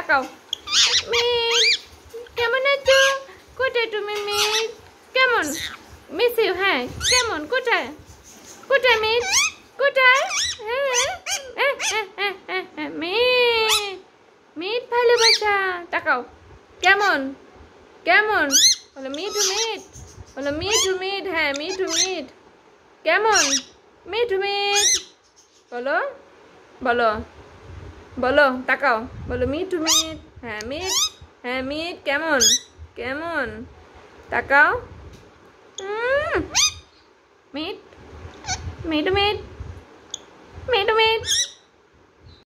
তাকাও। মিট কেমন আছো? কোথায় তুমি মিট কেমন? মিস ইউ হ্যাঁ কেমন? কোথায়? কোথায় মিট কোথায়? হ্যাঁ হ্যাঁ, হ্যাঁ, হ্যাঁ, মিট ভালোবাসা। তাকাও। কেমন? কেমন? বলো মিঠু মিট বলো মিঠু মিট হ্যাঁ মিঠু মিট কেমন? মিঠু মিট বলো বলো। বলো, তাকাও। বলো, মিট মিট। হ্যাঁ মিট। হ্যাঁ মিট, কেমন? কেমন? তাকাও। মিট। মিট মিট।